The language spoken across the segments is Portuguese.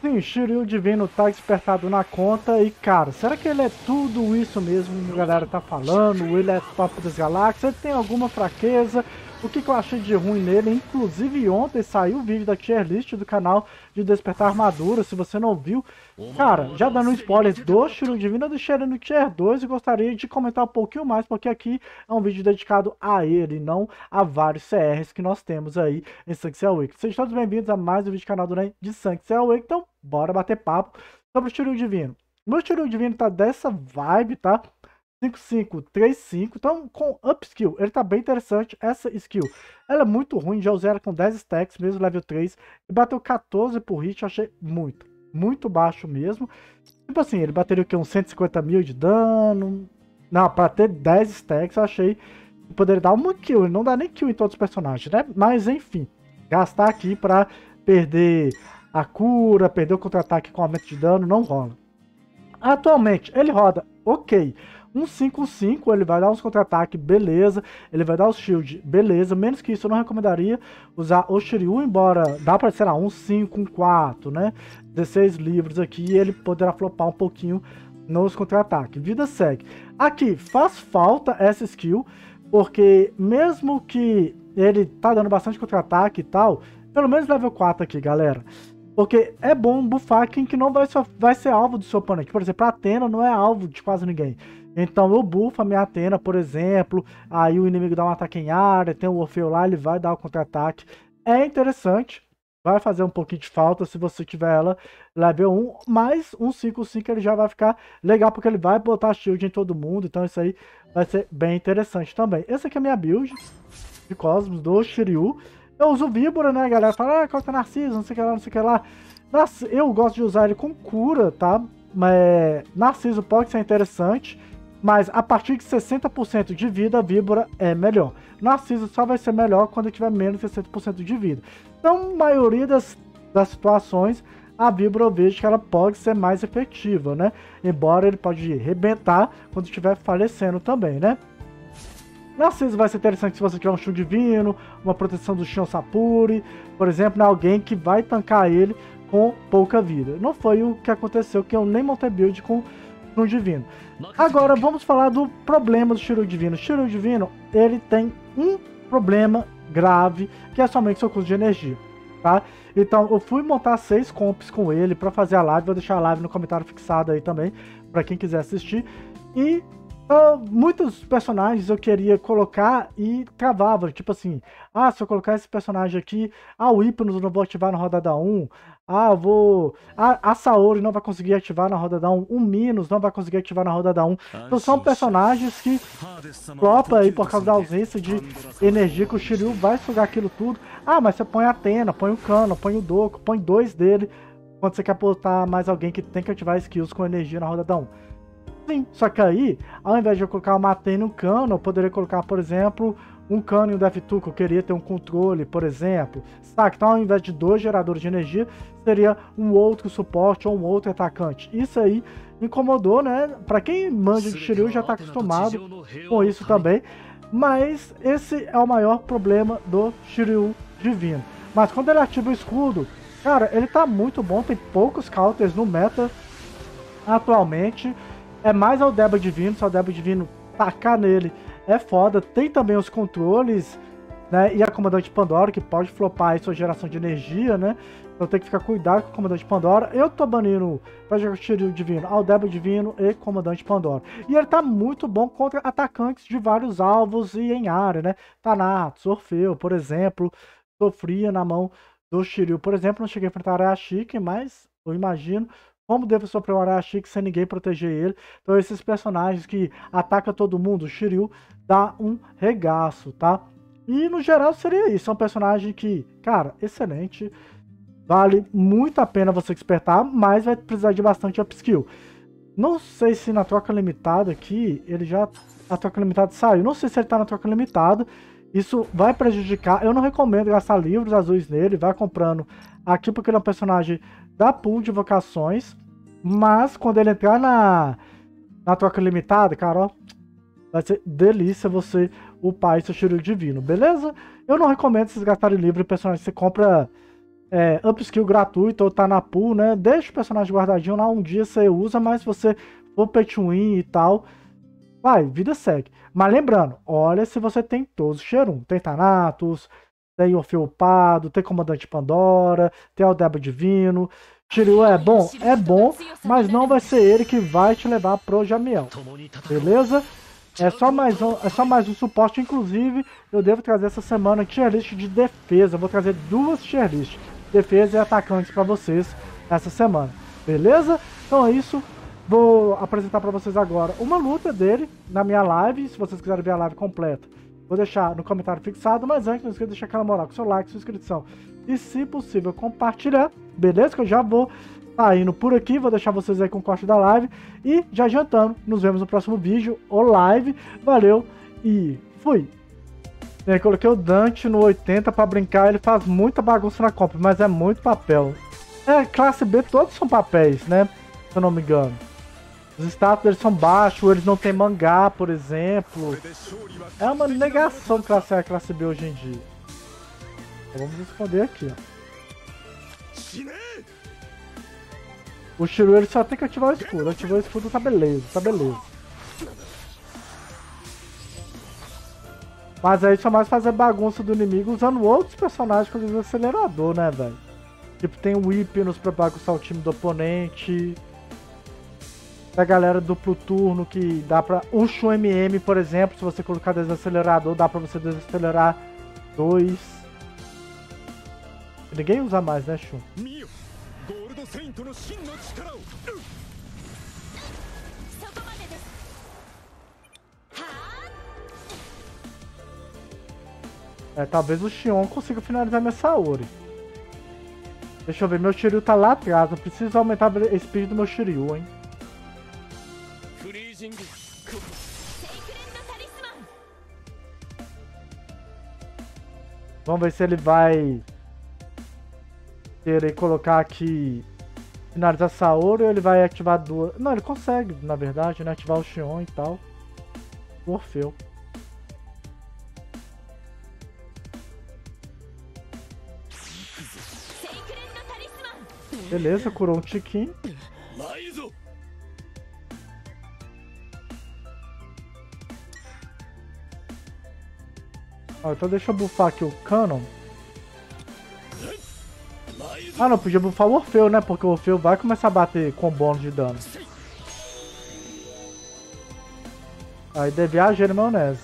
Sim, Shiryu Divino tá despertado na conta e, cara, será que ele é tudo isso mesmo que a galera tá falando? Ele é top das galáxias? Ele tem alguma fraqueza? O que, que, eu achei de ruim nele? Inclusive ontem saiu o vídeo da tier list do canal de Despertar Armadura, se você não viu. Cara, já dando um spoiler do Shiryu Divino, eu deixei ele no tier 2 e gostaria de comentar um pouquinho mais, porque aqui é um vídeo dedicado a ele, não a vários CRs que nós temos aí em Sanctuary Week. Sejam todos bem-vindos a mais um vídeo do canal do NEM de Sanctuary Week, então bora bater papo sobre o Shiryu Divino. Meu Shiryu Divino tá dessa vibe, tá? 5535, então com upskill, ele tá bem interessante, essa skill, ela é muito ruim, já usei ela com 10 stacks, mesmo level 3, e bateu 14 por hit, achei muito, muito baixo mesmo, tipo assim, ele bateria o que, uns 150 mil de dano, não, pra ter 10 stacks eu achei que poderia dar uma kill, ele não dá nem kill em todos os personagens, né, mas enfim, gastar aqui pra perder a cura, perder o contra-ataque com aumento de dano, não rola. Atualmente, ele roda ok, um 5-5, ele vai dar uns contra-ataque, beleza. Ele vai dar o shield, beleza. Menos que isso, eu não recomendaria usar o Shiryu, embora dá pra, sei lá, um 5, um 4, né? 16 livros aqui ele poderá flopar um pouquinho nos contra-ataques. Vida segue. Aqui, faz falta essa skill, porque mesmo que ele tá dando bastante contra-ataque e tal, pelo menos level 4 aqui, galera. Porque é bom buffar quem que não vai, vai ser alvo do seu oponente. Por exemplo, a Atena não é alvo de quase ninguém. Então eu buffo a minha Atena, por exemplo, aí o inimigo dá um ataque em área, tem o Orfeu lá, ele vai dar o contra-ataque. É interessante, vai fazer um pouquinho de falta se você tiver ela level 1, mas um 5-5 ele já vai ficar legal, porque ele vai botar shield em todo mundo, então isso aí vai ser bem interessante também. Essa aqui é a minha build de Cosmos do Shiryu. Eu uso Víbora, né, galera? Fala, ah, corta Narciso, não sei o que lá, não sei o que lá. Eu gosto de usar ele com cura, tá? Mas Narciso pode ser interessante mas a partir de 60% de vida, víbora é melhor. Narciso só vai ser melhor quando tiver menos de 60% de vida. Então, maioria das, das situações, a víbora eu vejo que ela pode ser mais efetiva, né? Embora ele pode rebentar quando estiver falecendo também, né? Narciso vai ser interessante se você tiver um chum divino, uma proteção do chão Sapuri, por exemplo, né? alguém que vai tancar ele com pouca vida. Não foi o que aconteceu, que eu nem montei build com no divino. Agora vamos falar do problema do Shiryu divino. Shiryu divino, ele tem um problema grave, que é somente seu custo de energia, tá? Então eu fui montar seis comps com ele para fazer a live, vou deixar a live no comentário fixado aí também, para quem quiser assistir. E Uh, muitos personagens eu queria colocar e travava, tipo assim, ah, se eu colocar esse personagem aqui, ah, o Hypnos eu não vou ativar na rodada 1, ah, vou, ah, a Saori não vai conseguir ativar na rodada 1, o Minos não vai conseguir ativar na rodada 1, então são personagens que propa aí por causa da ausência de energia que o Shiryu vai sugar aquilo tudo, ah, mas você põe a Atena, põe o Kano, põe o Doku, põe dois dele, quando você quer botar mais alguém que tem que ativar skills com energia na rodada 1. Só que aí, ao invés de eu colocar uma Maten no cano, eu poderia colocar, por exemplo, um cano e um DevTool, que eu queria ter um controle, por exemplo. Saca? Então, ao invés de dois geradores de energia, seria um outro suporte ou um outro atacante. Isso aí incomodou, né? Pra quem manja de Shiryu já tá acostumado com isso também. Mas esse é o maior problema do Shiryu Divino. Mas quando ele ativa o escudo, cara, ele tá muito bom, tem poucos counters no meta atualmente. É mais ao Debo Divino, só o Debo Divino tacar nele é foda. Tem também os controles, né? E a Comandante Pandora, que pode flopar aí sua geração de energia, né? Então tem que ficar cuidado com o Comandante Pandora. Eu tô banindo jogar Shiryu Divino, ao Debo Divino e Comandante Pandora. E ele tá muito bom contra atacantes de vários alvos e em área, né? Thanatos, Orfeu, por exemplo, sofria na mão do Shiryu. Por exemplo, não cheguei a enfrentar a Chique, mas eu imagino como devo sofrer um Arashi sem ninguém proteger ele? Então esses personagens que atacam todo mundo, o Shiryu, dá um regaço, tá? E no geral seria isso, é um personagem que, cara, excelente. Vale muito a pena você despertar, mas vai precisar de bastante upskill. Não sei se na troca limitada aqui, ele já... A troca limitada saiu. Não sei se ele tá na troca limitada. Isso vai prejudicar. Eu não recomendo gastar livros azuis nele. Vai comprando aqui porque ele é um personagem da pool de vocações. Mas quando ele entrar na, na troca limitada, cara, ó, vai ser delícia você upar esse Shiryu Divino, beleza? Eu não recomendo vocês gastarem livro em personagens que você compra é, upskill gratuito ou tá na pool, né? Deixa o personagem guardadinho lá, um dia você usa, mas se você for pay e tal, vai, vida segue. Mas lembrando, olha se você tem todos os Xerum. Tem Thanatos, tem Orfeu Upado, tem Comandante Pandora, tem Aldebo Divino. Shiryu é bom? É bom, mas não vai ser ele que vai te levar pro Jamiel. Beleza? É só mais um, é só mais um suporte. Inclusive, eu devo trazer essa semana tier list de defesa. Vou trazer duas tier list, defesa e atacantes para vocês essa semana. Beleza? Então é isso. Vou apresentar para vocês agora uma luta dele na minha live. Se vocês quiserem ver a live completa, vou deixar no comentário fixado. Mas antes, não esqueça de deixar aquela moral com seu like, sua inscrição e, se possível, compartilhar. Beleza? Que eu já vou tá indo por aqui. Vou deixar vocês aí com o corte da live. E já adiantando, nos vemos no próximo vídeo ou live. Valeu e fui! Coloquei o Dante no 80 para brincar. Ele faz muita bagunça na compra, mas é muito papel. É, classe B todos são papéis, né? Se eu não me engano. Os status deles são baixos, eles não tem mangá, por exemplo. É uma negação classe A e classe B hoje em dia. Então vamos esconder aqui, ó. O Shiryu ele só tem que ativar o escudo. Ativou o escudo, tá beleza, tá beleza. Mas aí só mais fazer bagunça do inimigo usando outros personagens com o acelerador, né, velho? Tipo, tem o Whip pra bagunçar o time do oponente. A galera duplo turno que dá pra. O Shun MM, por exemplo, se você colocar desacelerador, dá pra você desacelerar dois. Ninguém usa mais, né, Shun? É, talvez o Xion consiga finalizar minha Saori. Deixa eu ver, meu Shiryu tá lá atrás. Eu preciso aumentar a speed do meu Shiryu, hein. Vamos ver se ele vai querer colocar aqui finalizar Saori ou ele vai ativar duas. Não, ele consegue, na verdade, né? Ativar o Xion e tal. O Orfeu. Beleza, curou um tiquinho. Então deixa eu bufar aqui o Canon. Ah, não, podia bufar o Orfeu, né? Porque o Orfeu vai começar a bater com bônus de dano. Aí deve agir no maionese.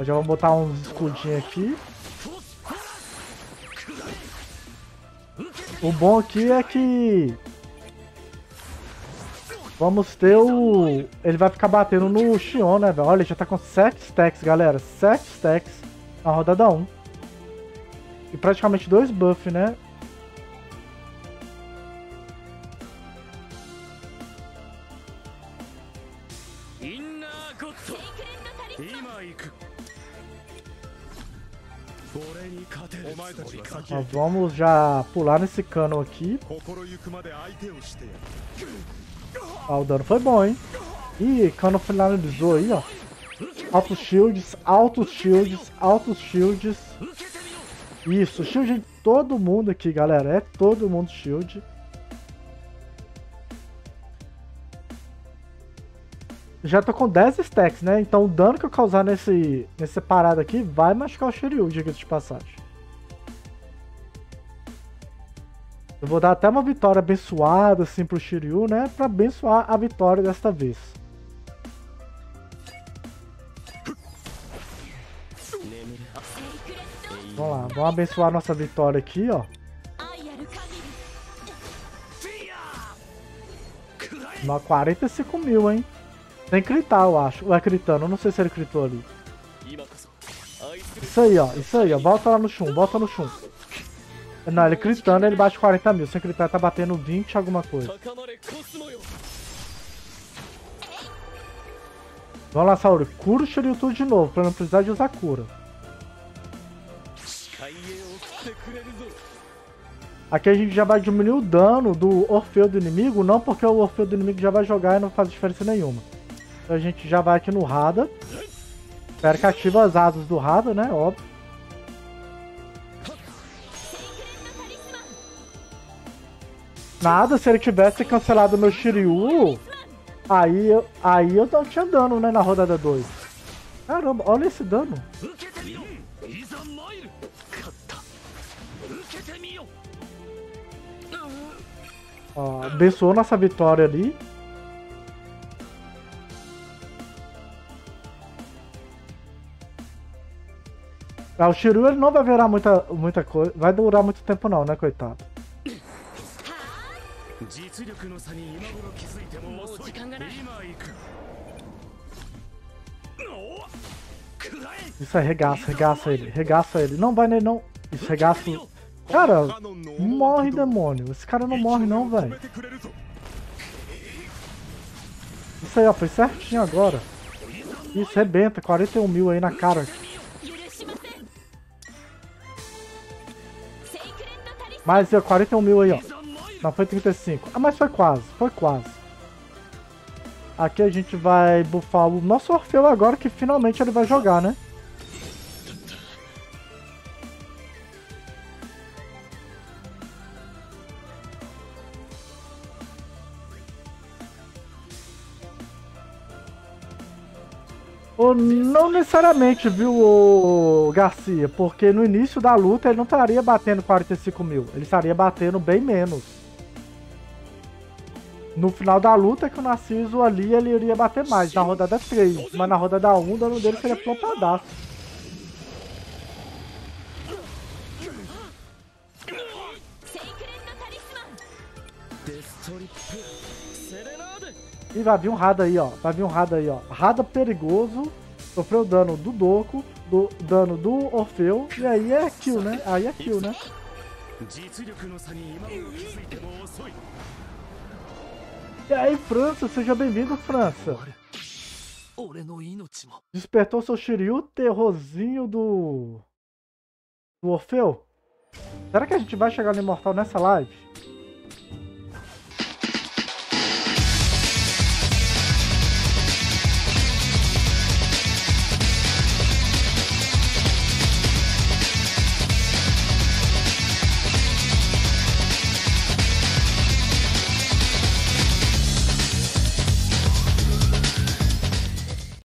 Já vou botar uns escudinhos aqui. O bom aqui é que... Vamos ter o... Ele vai ficar batendo no Xion, né, velho? Olha, ele já tá com 7 stacks, galera. 7 stacks na rodada 1. E praticamente dois buffs, né? Nós vamos já pular nesse cano aqui. Ah, o dano foi bom, hein? Ih, cano finalizou aí, ó. Altos shields, altos shields, altos shields. Isso, shield de todo mundo aqui, galera. É todo mundo shield. Já tô com 10 stacks, né? Então o dano que eu causar nesse, nesse parado aqui vai machucar o Shiryu, diga-se de passagem. Eu vou dar até uma vitória abençoada assim pro Shiryu, né? Pra abençoar a vitória desta vez. Vamos lá, vamos abençoar nossa vitória aqui, ó. Uma 45 mil, hein? Tem que gritar, eu acho. Ou é gritando, eu não sei se ele gritou ali. Isso aí, ó. Isso aí, ó. Volta lá no chum, volta no chum. Não, ele gritando, ele bate 40 mil. Sem gritar, tá batendo 20 alguma coisa. Vamos lá, Saori. Cura o Shiryu tudo de novo, pra não precisar de usar cura. Aqui a gente já vai diminuir o dano do Orfeu do inimigo, não porque o Orfeu do inimigo já vai jogar e não faz diferença nenhuma. Então a gente já vai aqui no Rada. Espero que ative as asas do Rada, né? Óbvio. Nada, se ele tivesse cancelado meu Shiryu, aí eu, aí eu não tinha dano, né, na rodada 2. Caramba, olha esse dano. Ó, abençoou nossa vitória ali. Ah, o Shiryu ele não vai virar muita, muita coisa. Vai durar muito tempo não, né, coitado? Isso é regaça, regaça ele, regaça ele. Não vai nele não. Isso, regaça. Cara, morre demônio. Esse cara não morre não, velho. Isso aí, ó, foi certinho agora. Isso, rebenta, 41 mil aí na cara. Mais, ó, 41 mil aí, ó. Não, foi 35. Ah, mas foi quase, foi quase. Aqui a gente vai bufar o nosso Orfeu agora, que finalmente ele vai jogar, né? Ou não necessariamente, viu, Garcia? Porque no início da luta ele não estaria batendo 45 mil. Ele estaria batendo bem menos. No final da luta que o Narciso ali ele iria bater mais, na rodada 3. Mas na rodada 1 o dano dele seria flopadaço. E vai vir um Rada aí, ó. Vai vir um Rada aí, ó. Rada perigoso. Sofreu dano do Doku, do dano do Orfeu. E aí é kill, né? Aí é kill, né? E aí, França, seja bem-vindo, França. Despertou seu Shiryu, terrorzinho do... do Orfeu? Será que a gente vai chegar no Imortal nessa live?